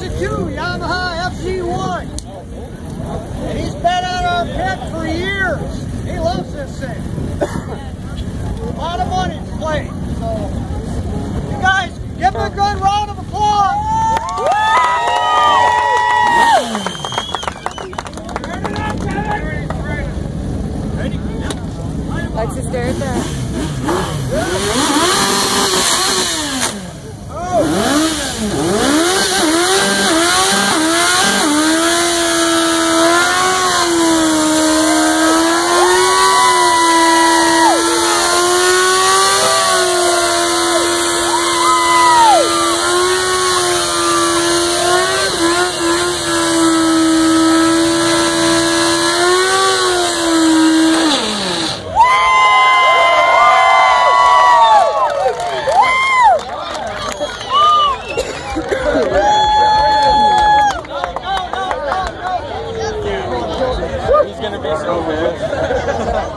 There's a Jew, Yamaha FZ1. And he's been on our pit for years. He loves this thing. a lot of money to play. So, you guys, give him a good round of applause. Let's just stare at that. He's gonna be so good.